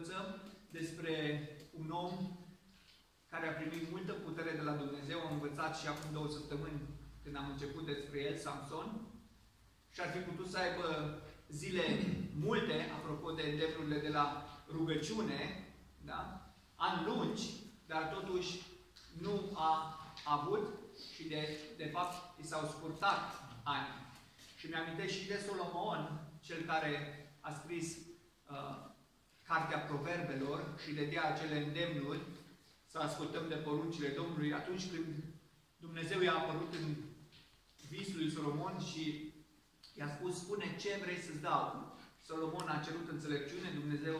învățăm despre un om care a primit multă putere de la Dumnezeu. Am învățat și acum două săptămâni când am început despre el, Samson. Și ar fi putut să aibă zile multe, apropo de îndemnurile de la rugăciune, da? ani lungi, dar totuși nu a avut și de, de fapt i s-au scurtat ani. Și mi-amintesc și de Solomon, cel care a scris uh, Cartea Proverbelor și le dea acele îndemnuri să ascultăm de poruncile Domnului atunci când Dumnezeu i-a apărut în visul lui Solomon și i-a spus, spune ce vrei să-ți dau. Solomon a cerut înțelepciune, Dumnezeu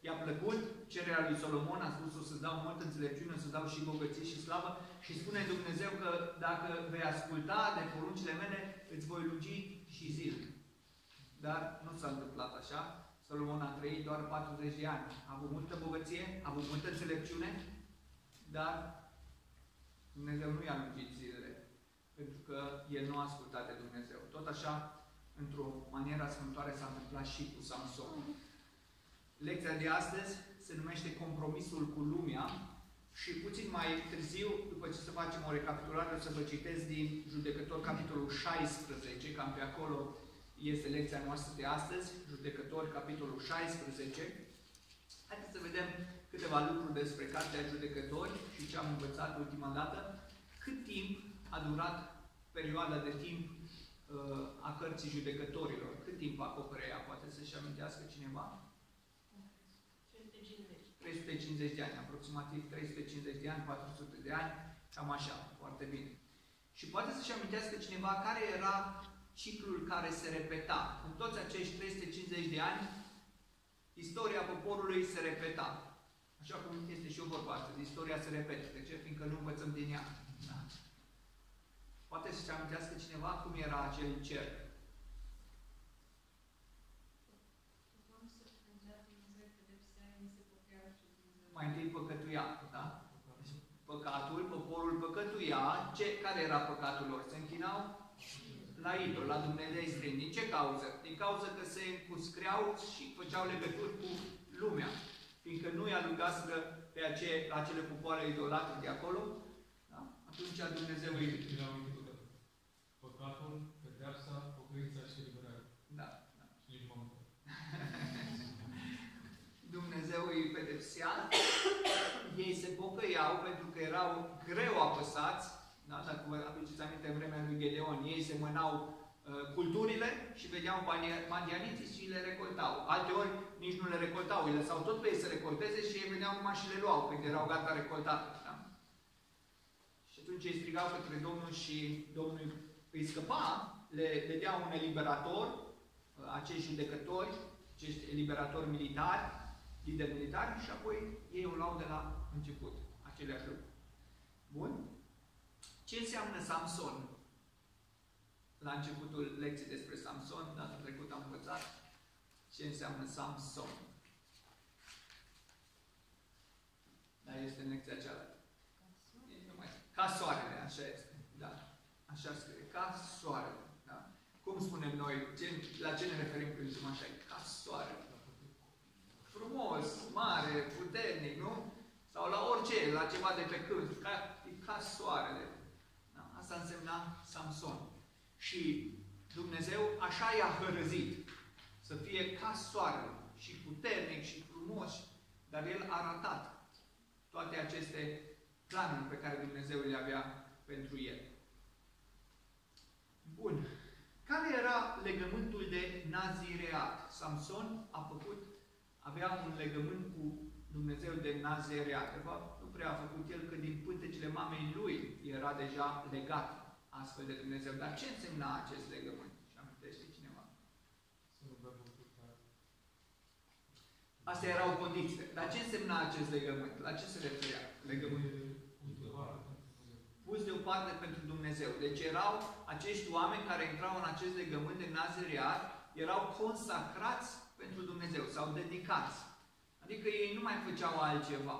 i-a plăcut cererea lui Solomon, a spus o să-ți dau multă înțelepciune, o să dau și bogăție și slavă și spune Dumnezeu că dacă vei asculta de poruncile mele, îți voi lungi și zilele. Dar nu s-a întâmplat așa. Solomon a trăit doar 40 de ani. A avut multă bogăție, a avut multă înțelepciune, dar Dumnezeu nu i-a lungit zilele, pentru că el nu a ascultat de Dumnezeu. Tot așa, într-o manieră asemănătoare s-a întâmplat și cu Samson. Lecția de astăzi se numește Compromisul cu lumea și puțin mai târziu, după ce să facem o recapitulare, o să vă citesc din Judecător, capitolul 16, cam pe acolo este lecția noastră de astăzi, Judecător, capitolul 16. Haideți să vedem câteva lucruri despre Cartea Judecători și ce am învățat ultima dată. Cât timp a durat perioada de timp uh, a cărții judecătorilor? Cât timp acopere ea? Poate să-și amintească cineva? 350 de ani, aproximativ 350 de ani, 400 de ani, cam așa, foarte bine. Și poate să-și amintească cineva care era ciclul care se repeta. În toți acești 350 de ani, istoria poporului se repeta. Așa cum este și o vorba astăzi, istoria se repetă. De ce? Fiindcă nu învățăm din ea. Da. Poate să-și amintească cineva cum era acel cer. Mai întâi păcătuia, da? Deci, păcatul, poporul păcătuia. Ce, care era păcatul lor? Se închinau la idol, la Dumnezeu străin. Din ce cauză? Din cauza că se încuscreau și făceau legături cu lumea. Fiindcă nu i-a rugaseră pe ace, acele popoare idolate de acolo, da? atunci Dumnezeu îi... Păcatul, pedeapsa, pocăința și eliberarea. Da. da. Și nici mă Dumnezeu îi pedepsea, ei se pocăiau pentru că erau greu apăsați, da? dacă vă aduceți aminte în vremea lui Gedeon, ei se mânau uh, culturile și vedeau madianiții și le recoltau. Alte ori nici nu le recoltau, îi lăsau tot pe ei să recolteze și ei veneau numai și le luau, când erau gata recoltate. Da? Și atunci ei strigau către Domnul și Domnul îi scăpa, le, le dea un eliberator, uh, acești judecători, acești eliberatori militari, lideri militari și apoi ei o luau de la început, aceleași lucruri. Bun? Ce înseamnă Samson? La începutul lecției despre Samson, data trecută am învățat ce înseamnă Samson. Dar este în lecția cealaltă. Ca soarele, așa este. Da. Așa scrie. Ca soarele. Da? Cum spunem noi? Ce, la ce ne referim când zicem așa? Ca soarele. Frumos, mare, puternic, nu? Sau la orice, la ceva de pe câmp. Ca, ca soarele. Da? Asta însemna Samson. Și Dumnezeu așa i-a hărăzit. Să fie ca soarele. Și puternic și frumos. Dar el a ratat toate aceste planuri pe care Dumnezeu le avea pentru el. Bun. Care era legământul de nazireat? Samson a făcut, avea un legământ cu Dumnezeu de nazireat. De fapt, nu prea a făcut el, că din pântecele mamei lui era deja legat astfel de Dumnezeu. Dar ce însemna acest legământ? Și amintește cineva? Să nu bea Astea erau condițiile. Dar ce însemna acest legământ? La ce se referea legământul? Pus deoparte pentru Dumnezeu. Deci erau acești oameni care intrau în acest legământ de nazeriat, erau consacrați pentru Dumnezeu, sau dedicați. Adică ei nu mai făceau altceva.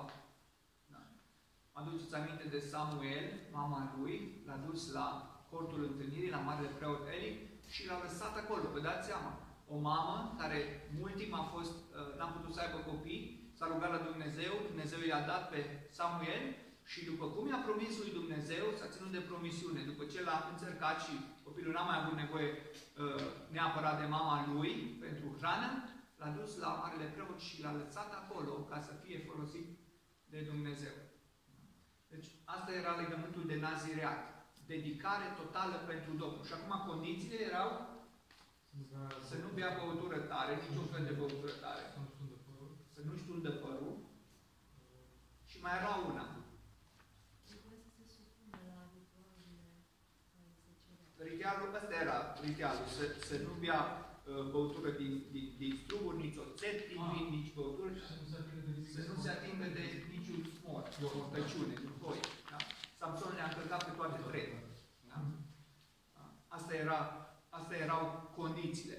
Da. Mă aduceți aminte de Samuel, mama lui, l-a dus la cortul întâlnirii, la Marele Preot Eli și l-a lăsat acolo. Vă dați seama? o mamă care mult timp a fost, uh, n-a putut să aibă copii s-a rugat la Dumnezeu, Dumnezeu i-a dat pe Samuel și după cum i-a promis lui Dumnezeu, s-a ținut de promisiune. După ce l-a încercat și copilul n-a mai avut nevoie uh, neapărat de mama lui pentru hrană, l-a dus la Marele Preot și l-a lăsat acolo ca să fie folosit de Dumnezeu. Deci asta era legământul de nazireat. Dedicare totală pentru Domnul. Și acum condițiile erau să nu bea băutură tare, niciun fel de băutură tare. Să nu ștundă părul. Și mai era una. Ritealul, ăsta era ritealul, să, să nu bea uh, băutură din, din, din struguri, nici oțet, din Ah. vin, nici băutură, să nu se atingă de niciun smor, de o mortăciune, de foi. Da? Samson le-a încălcat pe toate trei. Da? Da. Asta, era, asta erau condițiile.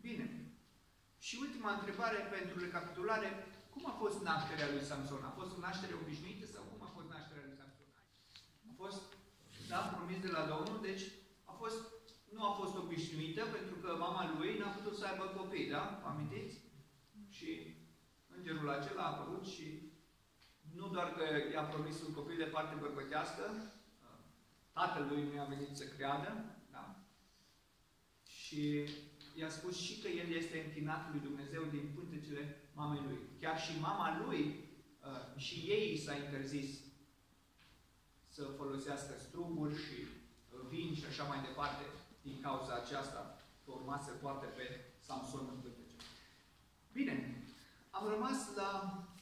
Bine. Și ultima întrebare pentru recapitulare. Cum a fost nașterea lui Samson? A fost o naștere obișnuită sau cum a fost nașterea lui Samson? A fost, da, promis de la Domnul, deci a fost, nu a fost obișnuită pentru că mama lui n-a putut să aibă copii, da? Vă amintiți? Și îngerul acela a apărut și nu doar că i-a promis un copil de parte bărbătească, tatălui nu i-a venit să creadă, da? Și i-a spus și că el este închinat lui Dumnezeu din pântecele mamei lui. Chiar și mama lui, uh, și ei s-a interzis să folosească struguri și uh, vin și așa mai departe din cauza aceasta că urma să poarte pe Samson în pântece. Bine, am rămas la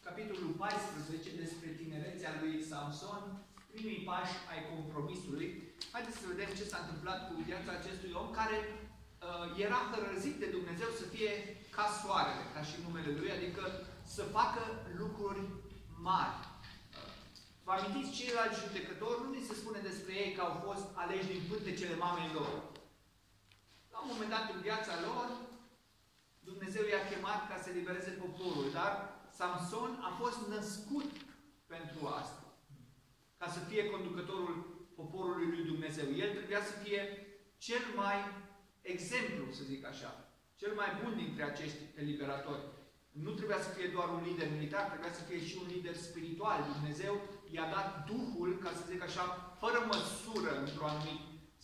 capitolul 14 despre tinerețea lui Samson, primii pași ai compromisului. Haideți să vedem ce s-a întâmplat cu viața acestui om care uh, era hărăzit de Dumnezeu să fie ca soarele, ca și numele lui, adică să facă lucruri mari. Uh, Vă amintiți ceilalți judecători? Nu ni se spune despre ei că au fost aleși din pântecele mamei lor. La un moment dat în viața lor, Dumnezeu i-a chemat ca să libereze poporul, dar Samson a fost născut pentru asta. Ca să fie conducătorul poporului lui Dumnezeu. El trebuia să fie cel mai exemplu, să zic așa, cel mai bun dintre acești eliberatori. Nu trebuia să fie doar un lider militar, trebuia să fie și un lider spiritual. Dumnezeu i-a dat Duhul, ca să zic așa, fără măsură, într-un anumit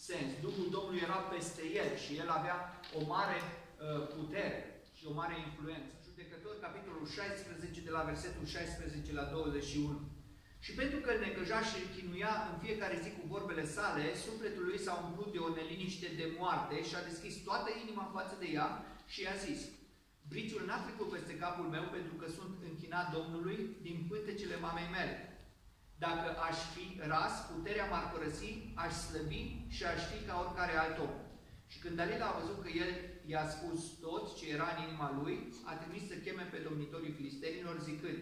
sens. Duhul Domnului era peste el și el avea o mare uh, putere și o mare influență. Judecător, capitolul 16, de la versetul 16 la 21. Și pentru că îl necăja și îl chinuia în fiecare zi cu vorbele sale, sufletul lui s-a umplut de o neliniște de moarte și a deschis toată inima față de ea și i-a zis, Briciul n-a trecut peste capul meu pentru că sunt închinat Domnului din pântecele mamei mele. Dacă aș fi ras, puterea m-ar părăsi, aș slăbi și aș fi ca oricare alt om. Și când Dalila a văzut că el i-a spus tot ce era în inima lui, a trimis să cheme pe domnitorii filistenilor zicând,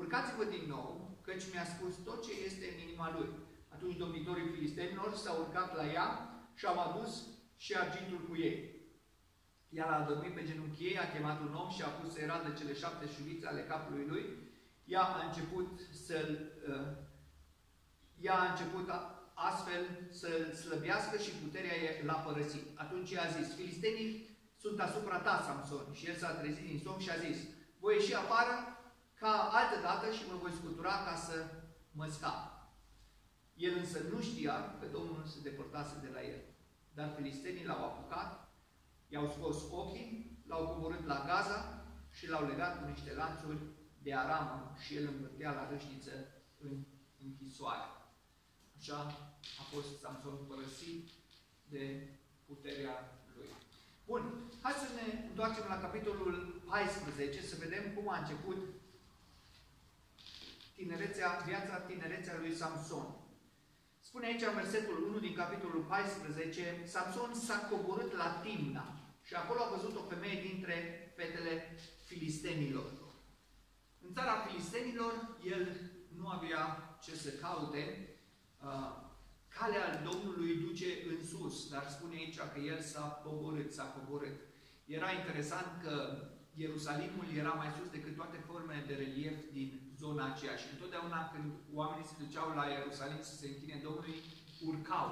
Urcați-vă din nou, căci mi-a spus tot ce este în inima lui. Atunci domnitorii filistenilor s-au urcat la ea și au adus și argintul cu ei. Ea a dormit pe genunchi ei, a chemat un om și a pus să radă cele șapte șuvițe ale capului lui. Ea a început să-l... Uh, ea a început a, astfel să-l slăbească și puterea l-a părăsit. Atunci a zis, filistenii sunt asupra ta, Samson. Și el s-a trezit din somn și a zis, voi ieși afară ca altă dată și mă voi scutura ca să mă scap. El însă nu știa că Domnul se depărtase de la el. Dar filistenii l-au apucat, i-au scos ochii, l-au coborât la Gaza și l-au legat cu niște lanțuri de aramă și el învârtea la râșniță în închisoare. Așa a fost Samson părăsit de puterea lui. Bun, hai să ne întoarcem la capitolul 14, să vedem cum a început tinerețea, viața tinerețea lui Samson. Spune aici în versetul 1 din capitolul 14, Samson s-a coborât la Timna și acolo a văzut o femeie dintre fetele filistenilor. În țara filistenilor, el nu avea ce să caute. Uh, calea Domnului duce în sus, dar spune aici că el s-a coborât, s-a coborât. Era interesant că Ierusalimul era mai sus decât toate formele de relief din zona aceea. Și întotdeauna când oamenii se duceau la Ierusalim să se închine Domnului, urcau.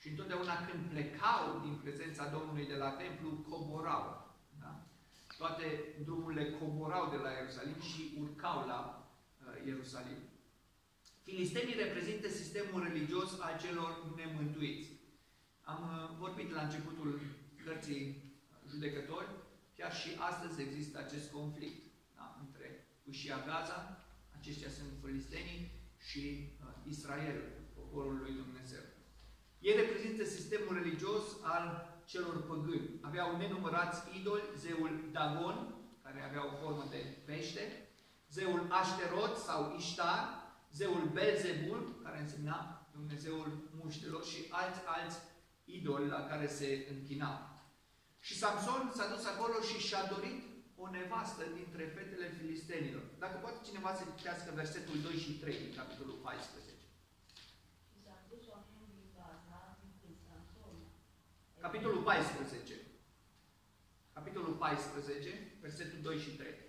Și întotdeauna când plecau din prezența Domnului de la templu, coborau. Da? toate drumurile coborau de la Ierusalim și urcau la uh, Ierusalim. Filistenii reprezintă sistemul religios al celor nemântuiți. Am uh, vorbit la începutul cărții judecători, chiar și astăzi există acest conflict da, între Ușia Gaza, aceștia sunt filistenii, și uh, Israel, poporul lui Dumnezeu. Ei reprezintă sistemul religios al celor păgâni. Aveau nenumărați idoli, zeul Dagon, care avea o formă de pește, zeul Ashterot sau Ishtar, zeul Belzebul, care însemna Dumnezeul muștelor și alți, alți idoli la care se închinau. Și Samson s-a dus acolo și și-a dorit o nevastă dintre fetele filistenilor. Dacă poate cineva să citească versetul 2 și 3 din capitolul 14. Capitolul 14. Capitolul 14, versetul 2 și 3.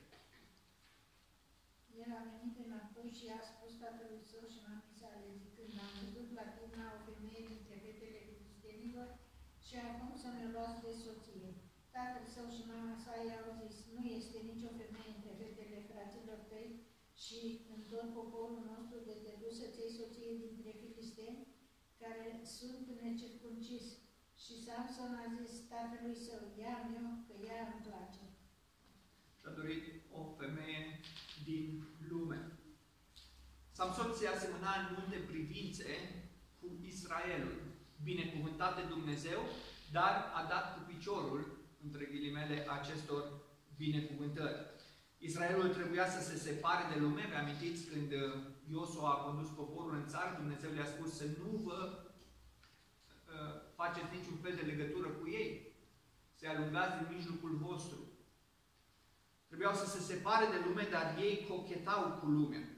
El a venit înapoi și a spus tatălui său și mamei sale, zicând, am văzut la Timna o femeie dintre fetele filistenilor și acum să ne luați de soție. Tatăl său și mama sa i-au zis, nu este nicio femeie între fetele fraților tăi și în tot poporul nostru de te duci să-ți iei soție dintre filisteni, care sunt necircuncis. Și Samson a zis tatălui său, ia-mi eu, că ea îmi place. Și-a dorit o femeie din lume. Samson se asemăna în multe privințe cu Israelul, binecuvântat de Dumnezeu, dar a dat cu piciorul, între ghilimele, acestor binecuvântări. Israelul trebuia să se separe de lume. Vă amintiți când uh, Iosua a condus poporul în țară, Dumnezeu le-a spus să nu vă Uh, faceți niciun fel de legătură cu ei. Se alungați din mijlocul vostru. Trebuiau să se separe de lume, dar ei cochetau cu lumea.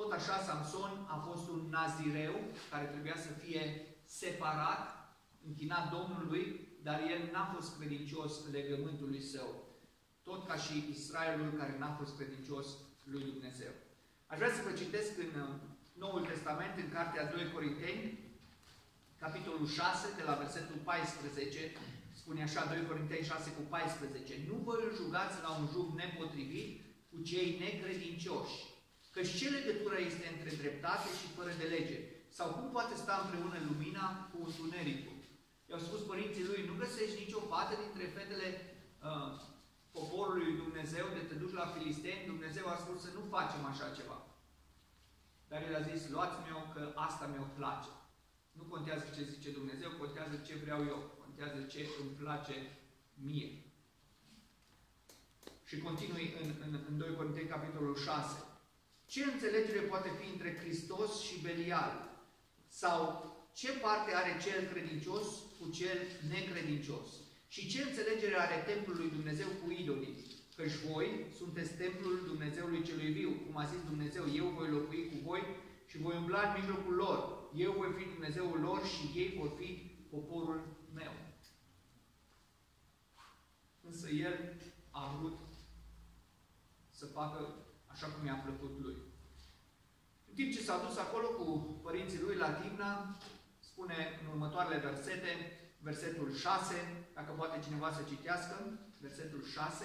Uh, tot așa, Samson a fost un nazireu care trebuia să fie separat, închinat Domnului, dar el n-a fost credincios legământului său. Tot ca și Israelul care n-a fost credincios lui Dumnezeu. Aș vrea să vă citesc în uh, Noul Testament, în Cartea 2 Corinteni, capitolul 6, de la versetul 14, spune așa, 2 Corinteni 6 cu 14, Nu vă jugați la un jug nepotrivit cu cei necredincioși, căci ce legătură este între dreptate și fără de lege? Sau cum poate sta împreună lumina cu întunericul? I-au spus părinții lui, nu găsești nicio fată dintre fetele uh, poporului lui Dumnezeu de te duci la filisteni, Dumnezeu a spus să nu facem așa ceva. Dar el a zis, luați-mi-o că asta mi-o place. Nu contează ce zice Dumnezeu, contează ce vreau eu, contează ce îmi place mie. Și continui în, în, în 2 Corinteni, capitolul 6. Ce înțelegere poate fi între Hristos și Belial? Sau ce parte are cel credincios cu cel necredincios? Și ce înțelegere are templul lui Dumnezeu cu idolii? Căci voi sunteți templul Dumnezeului celui viu. Cum a zis Dumnezeu, eu voi locui cu voi și voi umbla în mijlocul lor. Eu voi fi Dumnezeul lor și ei vor fi poporul meu. Însă El a vrut să facă așa cum i-a plăcut Lui. În timp ce s-a dus acolo cu părinții Lui la Timna, spune în următoarele versete, versetul 6, dacă poate cineva să citească, versetul 6,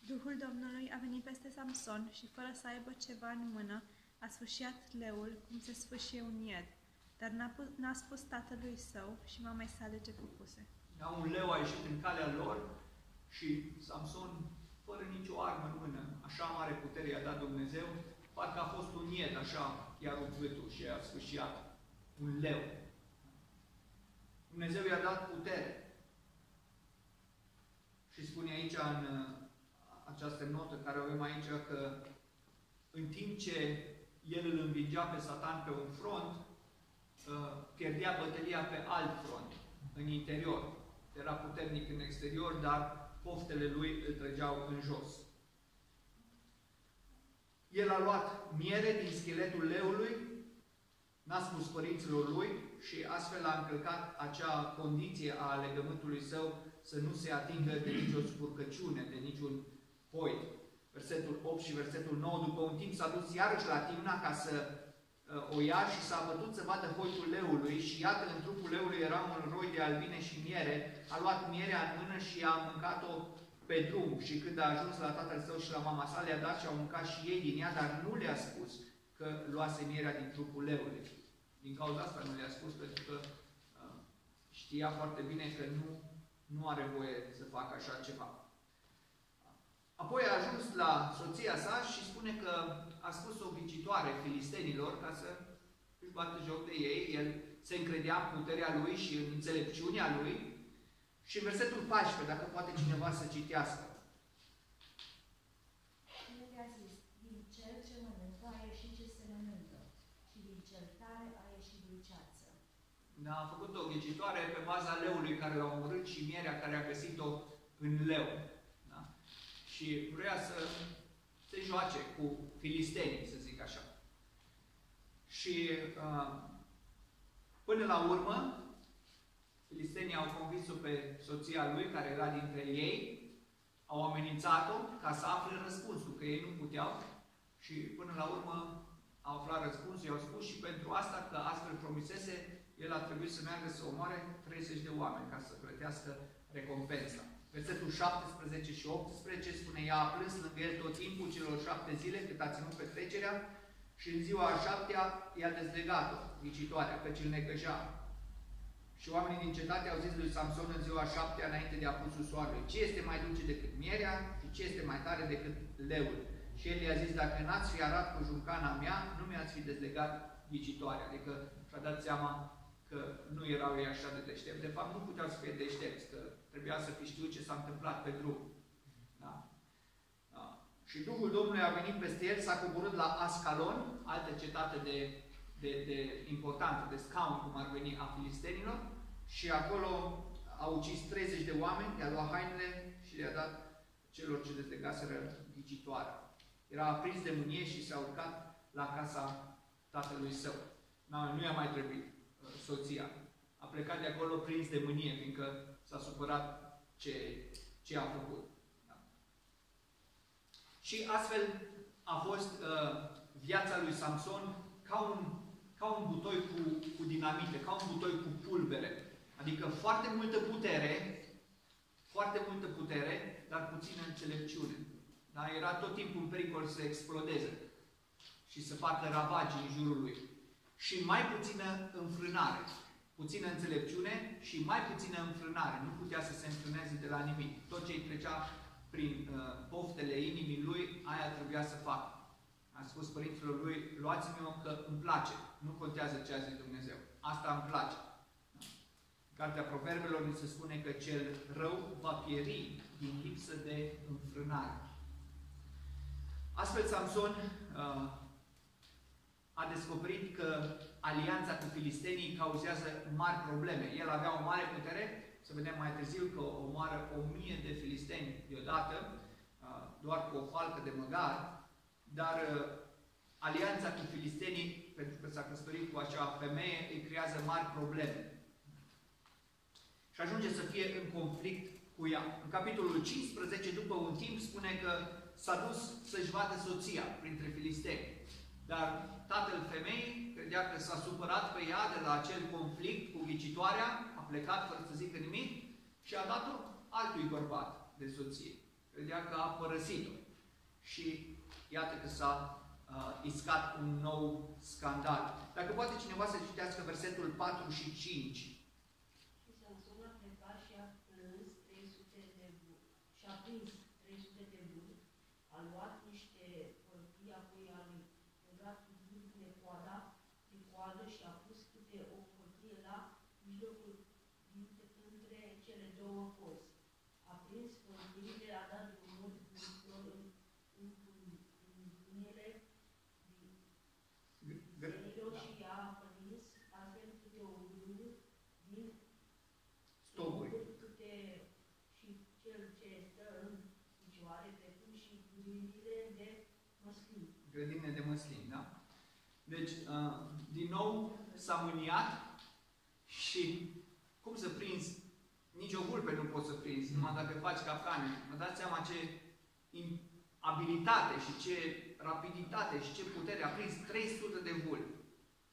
Duhul Domnului a venit peste Samson și fără să aibă ceva în mână, a sfâșiat leul cum se sfâșie un ied, dar n-a, n-a spus tatălui său și mamei sale ce făcuse. Da, un leu a ieșit în calea lor și Samson, fără nicio armă în mână, așa mare putere i-a dat Dumnezeu, parcă a fost un ied, așa, i-a rupt și a sfâșiat un leu. Dumnezeu i-a dat putere. Și spune aici în uh, această notă care o avem aici că în timp ce el îl învingea pe Satan pe un front, uh, pierdea bătălia pe alt front, în interior. Era puternic în exterior, dar poftele lui îl trăgeau în jos. El a luat miere din scheletul leului, n-a spus părinților lui și astfel a încălcat acea condiție a legământului său să nu se atingă de nicio spurcăciune, de niciun poit versetul 8 și versetul 9, după un timp s-a dus iarăși la Timna ca să uh, o ia și s-a bătut să vadă hoitul leului leului și iată în trupul leului era un roi de albine și miere, a luat mierea în mână și a mâncat-o pe drum și când a ajuns la tatăl său și la mama sa, le-a dat și au mâncat și ei din ea, dar nu le-a spus că luase mierea din trupul leului. Din cauza asta nu le-a spus, pentru că uh, știa foarte bine că nu, nu are voie să facă așa ceva. Apoi a ajuns la soția sa și spune că a spus o vicitoare filistenilor ca să își bată joc de ei. El se încredea în puterea lui și în înțelepciunea lui. Și în versetul 14, dacă poate cineva să citească. El a zis, din cel ce mănâncă a ieșit ce se mănâncă și din cel tare a ieșit dulceață. Da, a făcut o ghicitoare pe baza leului care l-a omorât și mierea care a găsit-o în leu. Da? Și vrea să se joace cu filistenii, să zic așa. Și uh, până la urmă, filistenii au convins-o pe soția lui, care era dintre ei, au amenințat-o ca să afle răspunsul, că ei nu puteau și până la urmă au aflat răspunsul, i-au spus și pentru asta că astfel promisese, el a trebuit să meargă să omoare 30 de oameni ca să plătească recompensa. Versetul 17 și 18 spune, ea a plâns lângă el tot timpul celor șapte zile cât a ținut petrecerea și în ziua a șaptea i-a dezlegat-o, ghicitoarea, căci îl necăja. Și oamenii din cetate au zis lui Samson în ziua a șaptea înainte de apusul soarelui, ce este mai dulce decât mierea și ce este mai tare decât leul? Și el i-a zis, dacă n-ați fi arat cu juncana mea, nu mi-ați fi dezlegat ghicitoarea. Adică și-a dat seama că nu erau ei așa de deștepți. De fapt, nu puteau să fie deștepți, că trebuia să fi știut ce s-a întâmplat pe drum. Da? Da. Și Duhul Domnului a venit peste el, s-a coborât la Ascalon, altă cetate de, de, de importantă, de scaun, cum ar veni, a filistenilor, și acolo a ucis 30 de oameni, i-a luat hainele și le-a dat celor ce dezlegaseră ghicitoare. Era aprins de mânie și s-a urcat la casa tatălui său. Nu i-a mai trebuit uh, soția. A plecat de acolo prins de mânie, fiindcă s-a supărat ce, ce a făcut. Da. Și astfel a fost uh, viața lui Samson ca un, ca un butoi cu, cu dinamite, ca un butoi cu pulbere. Adică foarte multă putere, foarte multă putere, dar puțină înțelepciune. Da? Era tot timpul în pericol să explodeze și să facă ravagii în jurul lui. Și mai puțină înfrânare puțină înțelepciune și mai puțină înfrânare. Nu putea să se înfrâneze de la nimic. Tot ce îi trecea prin uh, poftele inimii lui, aia trebuia să facă. A spus părinților lui, luați-mi-o că îmi place. Nu contează ce a zis Dumnezeu. Asta îmi place. În Cartea Proverbelor ni se spune că cel rău va pieri din lipsă de înfrânare. Astfel, Samson uh, a descoperit că alianța cu filistenii cauzează mari probleme. El avea o mare putere, să vedem mai târziu că omoară o mie de filisteni deodată, doar cu o falcă de măgar, dar alianța cu filistenii, pentru că s-a căsătorit cu acea femeie, îi creează mari probleme. Și ajunge să fie în conflict cu ea. În capitolul 15, după un timp, spune că s-a dus să-și vadă soția printre filisteni. Dar tatăl femeii credea că s-a supărat pe ea de la acel conflict cu ghicitoarea, a plecat fără să zică nimic și a dat-o altui bărbat de soție. Credea că a părăsit-o. Și iată că s-a uh, iscat un nou scandal. Dacă poate cineva să citească versetul 4 și 5. Și Samson a plecat și a prins 300 de buni. Și a prins 300 de buni, a luat niște hârtii, apoi a legat cu de coada, de coadă și a pus câte o hârtie la mijlocul dintre între cele două cozi. A prins hârtiile, a dat drumul bunicilor în, în, în, în pâinele zeilor Da. și a prins astfel câte o grâu din Stoburi. câte și cel ce stă în picioare, precum și grâile de măslin. grădine de măslin, da? Deci, uh, din nou s-a mâniat și cum să prinzi? Nici o vulpe nu poți să prinzi, numai dacă faci capcane. Mă dați seama ce in- abilitate și ce rapiditate și ce putere a prins 300 de vulpi.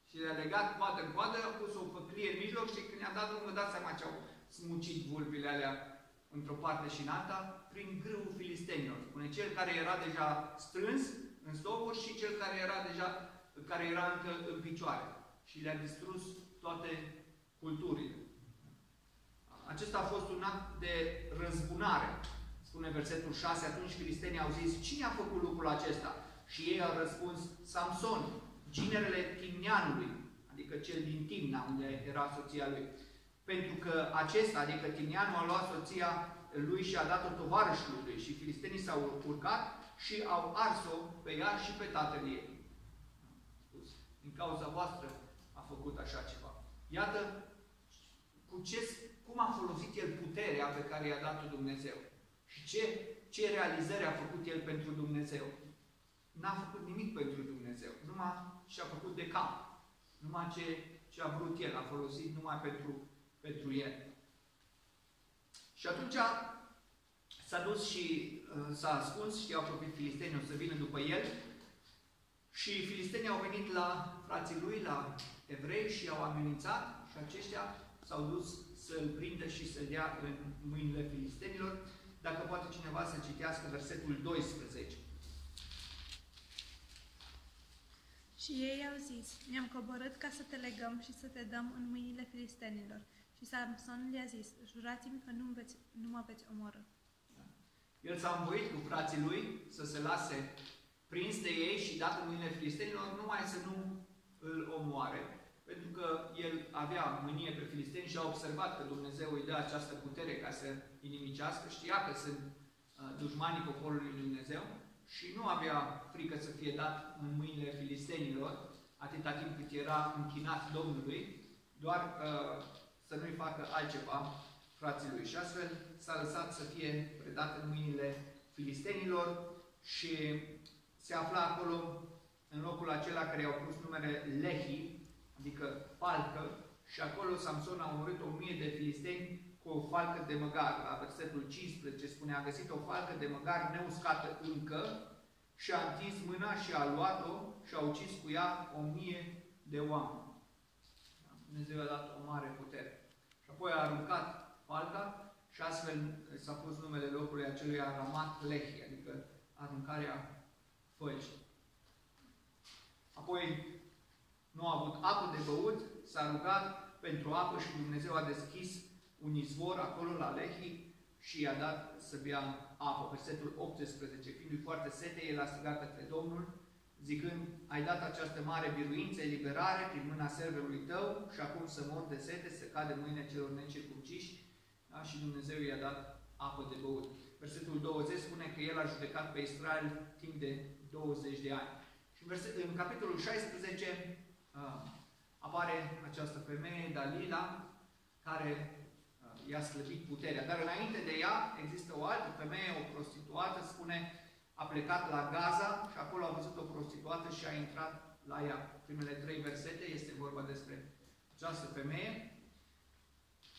Și le-a legat coadă în coadă, a pus o păclie mijloc și când i-a dat drumul, dați seama ce au smucit vulpile alea într-o parte și în alta, prin grâul filistenilor. Spune cel care era deja strâns în stopuri și cel care era deja, care era încă în picioare. Și le-a distrus toate culturile. Acesta a fost un act de răzbunare. Spune versetul 6, atunci filistenii au zis, cine a făcut lucrul acesta? Și ei au răspuns, Samson, ginerele Timneanului, adică cel din Timna, unde era soția lui. Pentru că acesta, adică Timneanul, a luat soția lui și a dat-o tovarășului lui și filistenii s-au urcat și au ars-o pe ea și pe tatăl ei. Spus, din cauza voastră a făcut așa ceva. Iată cu ce, cum a folosit el puterea pe care i-a dat-o Dumnezeu. Și ce, ce realizări a făcut el pentru Dumnezeu. N-a făcut nimic pentru Dumnezeu. Numai și-a făcut de cap. Numai ce, ce a vrut el. A folosit numai pentru, pentru el. Și atunci s-a dus și uh, s-a ascuns și au făcut filistenii o să vină după el. Și filistenii au venit la frații lui, la evrei și au amenințat și aceștia s-au dus să-l prindă și să-l dea în mâinile filistenilor. Dacă poate cineva să citească versetul 12. Și ei au zis, ne-am coborât ca să te legăm și să te dăm în mâinile filistenilor. Și Samson le-a zis, jurați-mi că nu, veți, nu mă veți omorâ. El s-a învoit cu frații lui să se lase prins de ei și dat în mâinile filistenilor, numai să nu îl omoare. Pentru că el avea mânie pe filisteni și a observat că Dumnezeu îi dă această putere ca să inimicească, știa că sunt uh, dușmanii poporului lui Dumnezeu și nu avea frică să fie dat în mâinile filistenilor, atâta timp cât era închinat Domnului, doar uh, să nu-i facă altceva frații lui. Și astfel s-a lăsat să fie predat în mâinile filistenilor și se afla acolo, în locul acela care i-au pus numele Lehi, adică falcă, și acolo Samson a omorât o mie de filisteni cu o falcă de măgar. La versetul 15 spune, a găsit o falcă de măgar neuscată încă și a întins mâna și a luat-o și a ucis cu ea o mie de oameni. Dumnezeu a dat o mare putere. Și apoi a aruncat falca și astfel s-a pus numele locului acelui Aramat Lehi, adică aruncarea fălcii. Apoi nu a avut apă de băut, s-a rugat pentru apă și Dumnezeu a deschis un izvor acolo la Lehi și i-a dat să bea apă. Versetul 18, fiindu-i foarte sete, el a strigat către Domnul, zicând, ai dat această mare biruință, eliberare prin mâna serverului tău și acum să mor de sete, să cade mâine celor necircumciși. Da? Și Dumnezeu i-a dat apă de băut. Versetul 20 spune că el a judecat pe Israel timp de 20 de ani. Și în, verset, în capitolul 16 uh, apare această femeie, Dalila, care uh, i-a slăbit puterea. Dar înainte de ea există o altă femeie, o prostituată, spune a plecat la Gaza și acolo a văzut o prostituată și a intrat la ea. Primele trei versete este vorba despre această femeie.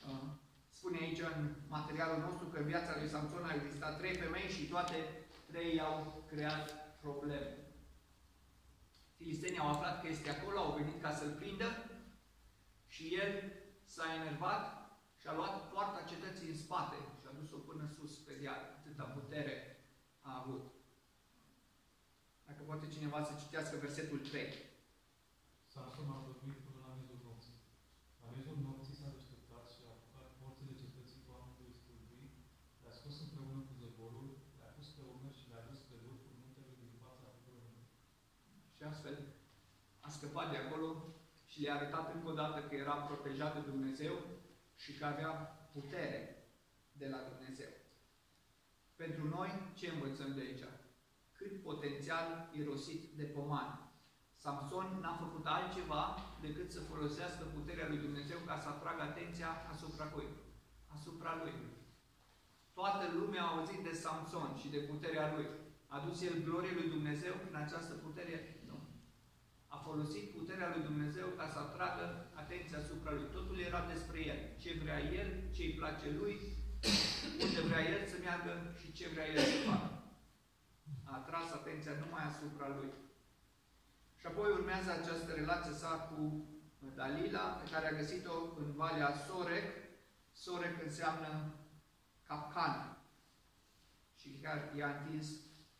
Uh, spune aici în materialul nostru că în viața lui Samson a existat trei femei și toate trei au creat probleme. Filistenii au aflat că este acolo, au venit ca să-l prindă și el s-a enervat și a luat poarta cetății în spate și a dus-o până sus pe deal. Atâta putere a avut. Dacă poate cineva să citească versetul 3. Samson a dormit până la miezul nopții. La miezul nopții s-a deșteptat și a apucat porțile cetății cu amândoi stâlpii, le-a scos împreună cu zăvorul, le-a pus pe urmă și le-a dus pe vârful muntelui din fața poporului. Și astfel a scăpat de acolo și le-a arătat încă o dată că era protejat de Dumnezeu și că avea putere de la Dumnezeu. Pentru noi, ce învățăm de aici? Cât potențial irosit de poman. Samson n-a făcut altceva decât să folosească puterea lui Dumnezeu ca să atragă atenția asupra cui? Asupra lui. Toată lumea a auzit de Samson și de puterea lui. A dus el glorie lui Dumnezeu prin această putere? Nu. A folosit puterea lui Dumnezeu ca să atragă atenția asupra lui. Totul era despre el. Ce vrea el, ce îi place lui, unde vrea el să meargă și ce vrea el să facă a atras atenția numai asupra lui. Și apoi urmează această relație sa cu Dalila, pe care a găsit-o în Valea Sorec. Sorec înseamnă capcană. Și chiar i-a întins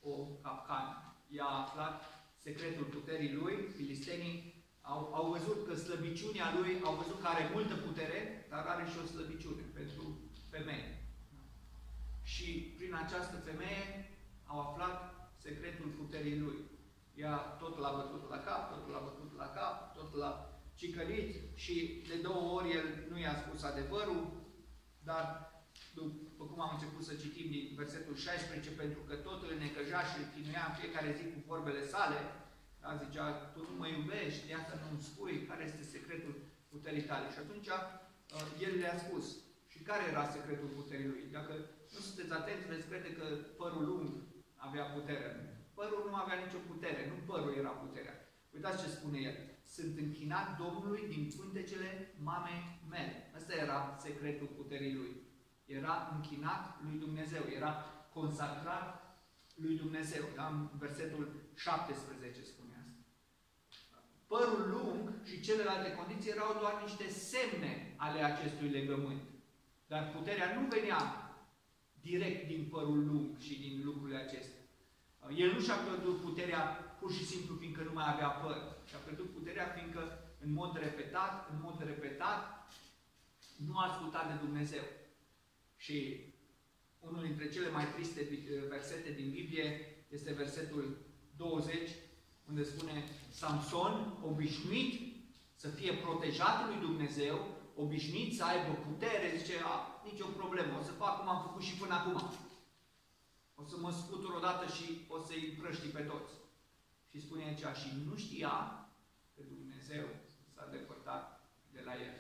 o capcană. I-a aflat secretul puterii lui, filistenii au, au văzut că slăbiciunea lui, au văzut că are multă putere, dar are și o slăbiciune pentru femeie. Și prin această femeie au aflat secretul puterii lui. Ea tot l-a bătut la cap, tot l-a bătut la cap, tot l-a cicălit și de două ori el nu i-a spus adevărul, dar după cum am început să citim din versetul 16, pentru că tot îl necăja și îl chinuia în fiecare zi cu vorbele sale, da, zicea, tu nu mă iubești, de asta nu-mi spui care este secretul puterii tale. Și atunci uh, el le-a spus. Și care era secretul puterii lui? Dacă nu sunteți atenți, veți crede că părul lung avea putere. Părul nu avea nicio putere, nu părul era puterea. Uitați ce spune el. Sunt închinat Domnului din pântecele mamei mele. Asta era secretul puterii lui. Era închinat lui Dumnezeu, era consacrat lui Dumnezeu. Da? În versetul 17 spune asta. Părul lung și celelalte condiții erau doar niște semne ale acestui legământ. Dar puterea nu venea direct din părul lung și din lucrurile acestea. El nu și-a pierdut puterea pur și simplu fiindcă nu mai avea păr. Și-a pierdut puterea fiindcă în mod repetat, în mod repetat, nu a ascultat de Dumnezeu. Și unul dintre cele mai triste versete din Biblie este versetul 20, unde spune Samson, obișnuit să fie protejat lui Dumnezeu, obișnuit să aibă putere, zice, a, nicio problemă, o să fac cum am făcut și până acum. O să mă scutur odată și o să-i împrăști pe toți. Și spune aici, și nu știa că Dumnezeu s-a depărtat de la el.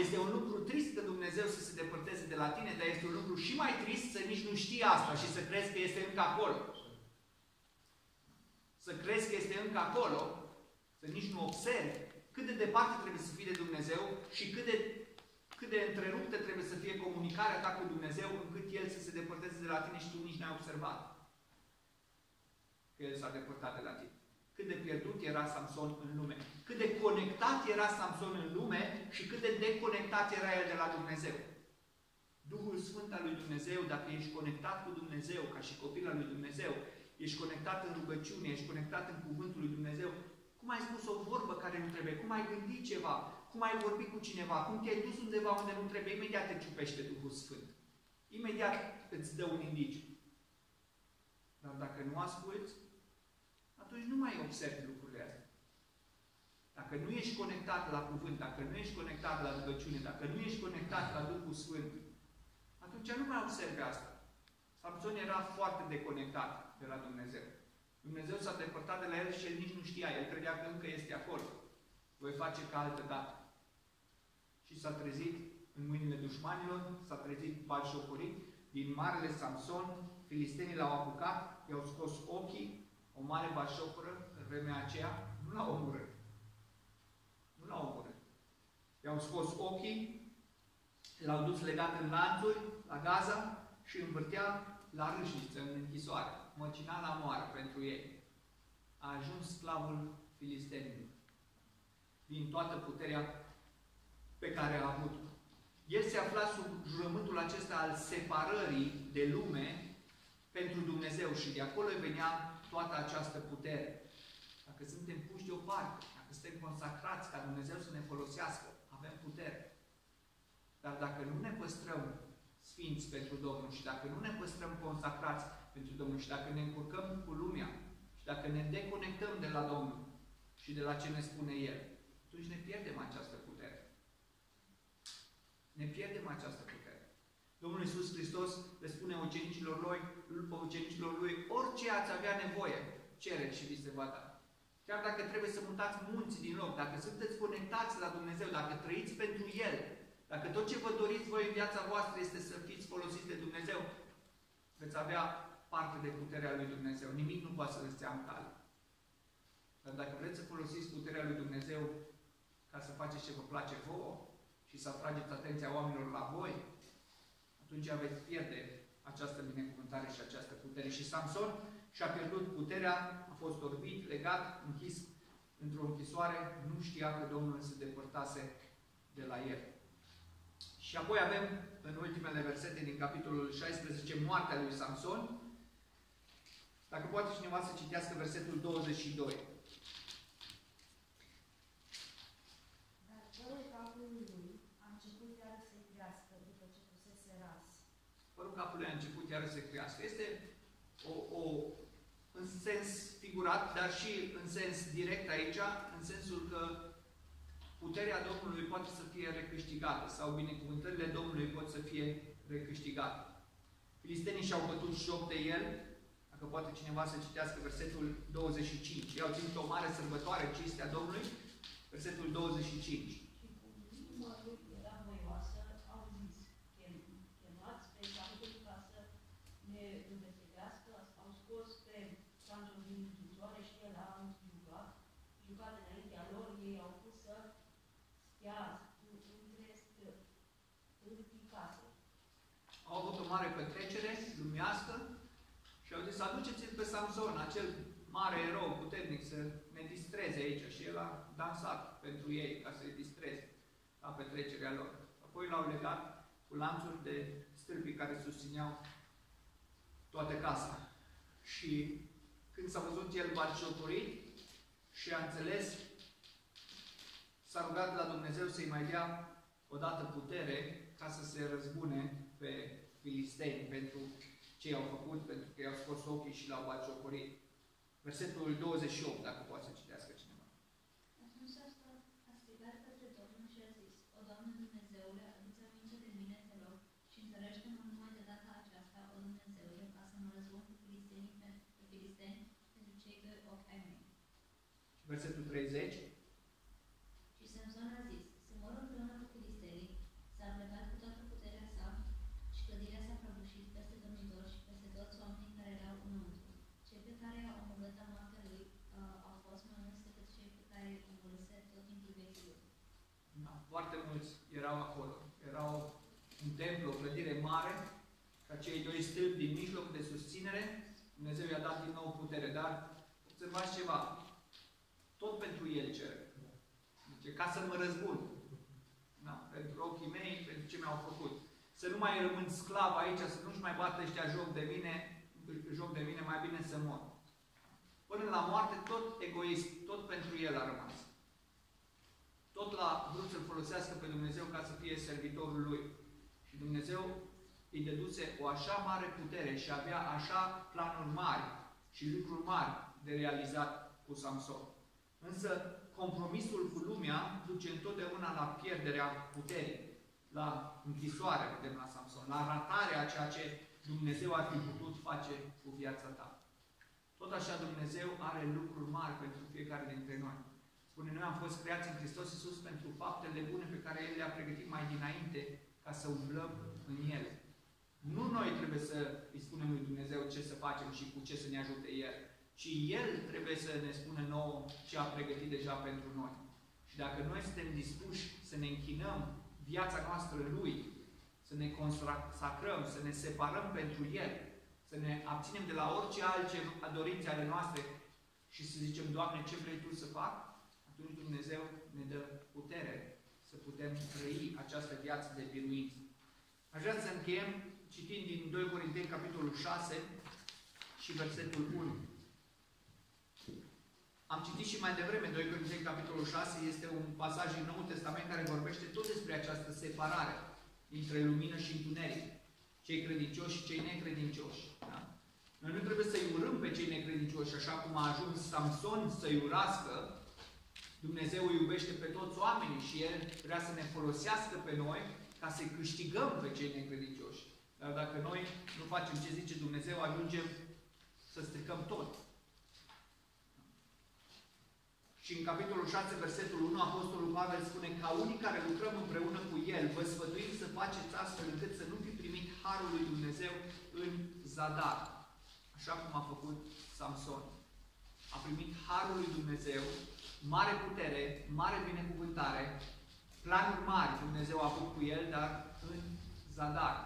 Este un lucru trist că Dumnezeu să se depărteze de la tine, dar este un lucru și mai trist să nici nu știi asta și să crezi că este încă acolo. Să crezi că este încă acolo, să nici nu observi cât de departe trebuie să fii de Dumnezeu și cât de cât de întreruptă trebuie să fie comunicarea ta cu Dumnezeu, încât El să se depărteze de la tine și tu nici n-ai observat că El s-a depărtat de la tine. Cât de pierdut era Samson în lume. Cât de conectat era Samson în lume și cât de deconectat era el de la Dumnezeu. Duhul Sfânt al lui Dumnezeu, dacă ești conectat cu Dumnezeu, ca și copil al lui Dumnezeu, ești conectat în rugăciune, ești conectat în cuvântul lui Dumnezeu, cum ai spus o vorbă care nu trebuie, cum ai gândit ceva, cum ai vorbit cu cineva, cum te-ai dus undeva unde nu trebuie, imediat te ciupește Duhul Sfânt. Imediat îți dă un indiciu. Dar dacă nu asculți, atunci nu mai observi lucrurile astea. Dacă nu ești conectat la cuvânt, dacă nu ești conectat la rugăciune, dacă nu ești conectat la Duhul Sfânt, atunci nu mai observi asta. Samson era foarte deconectat de la Dumnezeu. Dumnezeu s-a depărtat de la el și el nici nu știa. El credea că încă este acolo. Voi face ca altă dată și s-a trezit în mâinile dușmanilor, s-a trezit balșocorit, din marele Samson, filistenii l-au apucat, i-au scos ochii, o mare bașocoră în vremea aceea, nu l-au omorât. Nu l-au omorât. I-au scos ochii, l-au dus legat în lanțuri, la Gaza și învârtea la râșniță, în închisoare. Măcina la moară pentru ei. A ajuns sclavul filistenilor. Din toată puterea pe care a avut. El se afla sub jurământul acesta al separării de lume pentru Dumnezeu și de acolo venea toată această putere. Dacă suntem puși deoparte, dacă suntem consacrați ca Dumnezeu să ne folosească, avem putere. Dar dacă nu ne păstrăm sfinți pentru Domnul și dacă nu ne păstrăm consacrați pentru Domnul și dacă ne încurcăm cu lumea și dacă ne deconectăm de la Domnul și de la ce ne spune El, atunci ne pierdem această ne pierdem această putere. Domnul Iisus Hristos le spune ucenicilor lui, ucenicilor lui, orice ați avea nevoie, cereți și vi se va da. Chiar dacă trebuie să mutați munți din loc, dacă sunteți conectați la Dumnezeu, dacă trăiți pentru El, dacă tot ce vă doriți voi în viața voastră este să fiți folosiți de Dumnezeu, veți avea parte de puterea lui Dumnezeu. Nimic nu poate să vă stea în cale. Dar dacă vreți să folosiți puterea lui Dumnezeu ca să faceți ce vă place vouă, și să atrageți atenția oamenilor la voi, atunci veți pierde această binecuvântare și această putere. Și Samson și-a pierdut puterea, a fost orbit, legat, închis într-o închisoare, nu știa că Domnul se depărtase de la el. Și apoi avem, în ultimele versete din capitolul 16, moartea lui Samson. Dacă poate cineva să citească versetul 22. Dar părul capului lui a început iar să crească după ce fusese ras. Părul capului a început iar să crească. Este o, o, în sens figurat, dar și în sens direct aici, în sensul că puterea Domnului poate să fie recâștigată sau binecuvântările Domnului pot să fie recâștigate. Filistenii și-au bătut joc de el, dacă poate cineva să citească versetul 25. I-au ținut o mare sărbătoare, cinstea Domnului, versetul 25. Și cum inima lui era voioasă, au zis, "Chem- chemați pe Saul ca să ne învețească, au scos pe Samson din închisoare și el a jucat, jucat înaintea lor, ei au pus să stea între stâlpii casei. Au avut o mare petrecere lumească și au zis, aduceți-l pe Samson, acel mare erou puternic, să ne distreze aici. Și el a dansat pentru ei, ca să-i distreze la petrecerea lor. Apoi l-au legat cu lanțuri de stâlpii care susțineau toată casa. Și când s-a văzut el batjocorit și a înțeles, s-a rugat la Dumnezeu să-i mai dea odată putere ca să se răzbune pe filisteni pentru ce i-au făcut, pentru că i-au scos ochii și l-au batjocorit. Versetul 28, dacă poate să citească cineva. Atunci a stat, a strigat către Domnul și a zis, O, Doamne Dumnezeule, adu-ți aminte de mine, te rog, și întărește-mă numai de data aceasta, O Dumnezeule, ca să mă răzbun cu filistenii, pe, pe filisteni pentru cei doi ochi ai mei. Și versetul 30. Și Samson a zis, să mor împreună cu filistenii, s-a plecat cu toată puterea sa și clădirea s-a prăbușit peste domnitor și peste toți oamenii care erau înăuntru. Cei pe care au omorât la moartea lui uh, au fost mai mulți decât cei pe care îi omorâse tot timpul vieții lui. Da, foarte mulți erau acolo. Erau un templu, o clădire mare, ca cei doi stâlpi din mijloc de susținere, Dumnezeu i-a dat din nou putere, dar observați ceva, tot pentru el cere. Zice, ca să mă răzbun. Da, pentru ochii mei, pentru ce mi-au făcut. Să nu mai rămân sclav aici, să nu-și mai bată ăștia joc de mine, joc de mine, mai bine să mor. Până la moarte, tot egoist, tot pentru el a rămas. Tot la vrut să-L folosească pe Dumnezeu ca să fie servitorul Lui. Și Dumnezeu îi dăduse o așa mare putere și avea așa planuri mari și lucruri mari de realizat cu Samson. Însă, compromisul cu lumea duce întotdeauna la pierderea puterii, la închisoare, vedem la Samson, la ratarea a ceea ce Dumnezeu ar fi putut face cu viața ta. Tot așa Dumnezeu are lucruri mari pentru fiecare dintre noi. Spune, noi am fost creați în Hristos Iisus pentru faptele bune pe care El le-a pregătit mai dinainte ca să umblăm în ele. Nu noi trebuie să îi spunem lui Dumnezeu ce să facem și cu ce să ne ajute El, ci El trebuie să ne spună nouă ce a pregătit deja pentru noi. Și dacă noi suntem dispuși să ne închinăm viața noastră Lui, să ne consacrăm, să ne separăm pentru El, să ne abținem de la orice alte dorințe ale noastre și să zicem, Doamne, ce vrei Tu să fac? Atunci Dumnezeu ne dă putere să putem trăi această viață de biruință. Aș vrea să încheiem citind din 2 Corinteni, capitolul 6 și versetul 1. Am citit și mai devreme 2 Corinteni, capitolul 6, este un pasaj din Noul Testament care vorbește tot despre această separare dintre lumină și întuneric. Cei credincioși și cei necredincioși. Da? Noi nu trebuie să-i urâm pe cei necredincioși, așa cum a ajuns Samson să-i urască. Dumnezeu îi iubește pe toți oamenii și El vrea să ne folosească pe noi ca să-i câștigăm pe cei necredincioși. Dar dacă noi nu facem ce zice Dumnezeu, ajungem să stricăm tot. Și în capitolul 6, versetul 1, Apostolul Pavel spune ca unii care lucrăm împreună cu El, vă sfătuim să faceți astfel încât să nu fi primit Harul lui Dumnezeu în zadar. Așa cum a făcut Samson. A primit Harul lui Dumnezeu, mare putere, mare binecuvântare, planuri mari Dumnezeu a avut cu el, dar în zadar.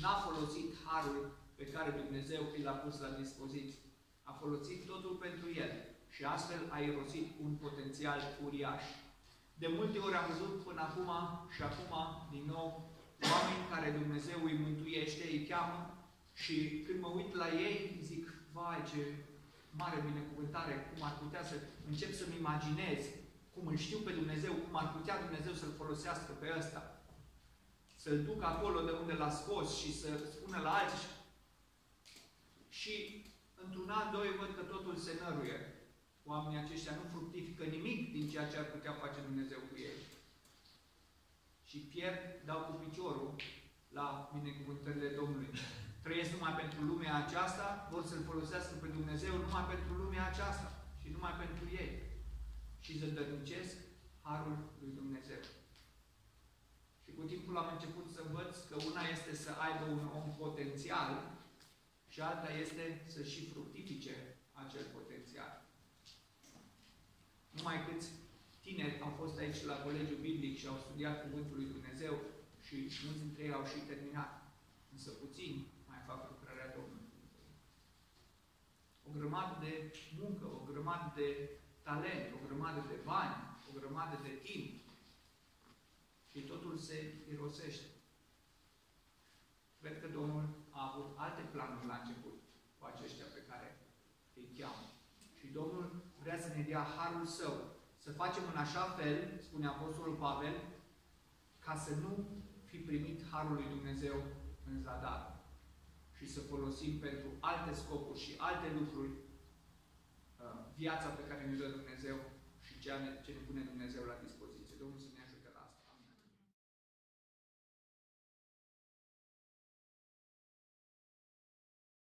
N-a folosit Harul pe care Dumnezeu îl a pus la dispoziție. A folosit totul pentru el. și astfel a irosit un potențial uriaș. De multe ori am văzut până acum și acum, din nou, oameni care Dumnezeu îi mântuiește, îi cheamă și când mă uit la ei, zic, vai ce mare binecuvântare, cum ar putea să încep să-mi imaginez, cum îl știu pe Dumnezeu, cum ar putea Dumnezeu să-l folosească pe ăsta. Să-l duc acolo de unde l-a scos și să spună la alții. Și într-un an, doi, văd că totul se năruie. Oamenii aceștia nu fructifică nimic din ceea ce ar putea face Dumnezeu cu ei. Și pierd, dau cu piciorul la binecuvântările Domnului. Trăiesc numai pentru lumea aceasta, vor să-L folosească pe Dumnezeu numai pentru lumea aceasta și numai pentru ei. Și zădărnicesc Harul lui Dumnezeu. Și cu timpul am început să învăț că una este să aibă un om potențial și alta este să și fructifice acel potențial. Numai câți tineri au fost aici la Colegiul Biblic și au studiat Cuvântul lui Dumnezeu și mulți dintre ei au și terminat. Însă puțini mai fac lucrarea Domnului. O grămadă de muncă, o grămadă de talent, o grămadă de bani, o grămadă de timp. Și totul se irosește. Cred că Domnul a avut alte planuri la început cu aceștia pe care îi cheamă. Și Domnul vrea să ne dea harul său. Să facem în așa fel, spune Apostolul Pavel, ca să nu fi primit harul lui Dumnezeu în zadar și să folosim pentru alte scopuri și alte lucruri uh, viața pe care ne dă Dumnezeu și ce ne pune Dumnezeu la dispoziție.